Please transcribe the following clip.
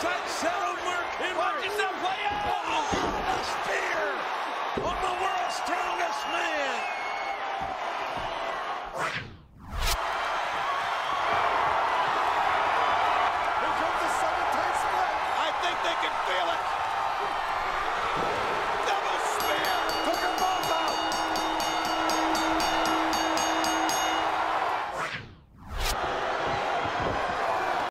Salcedo Martinez. Watch that play out. Oh, a spear on the world's strongest man. Here comes the second split. I think they can feel it.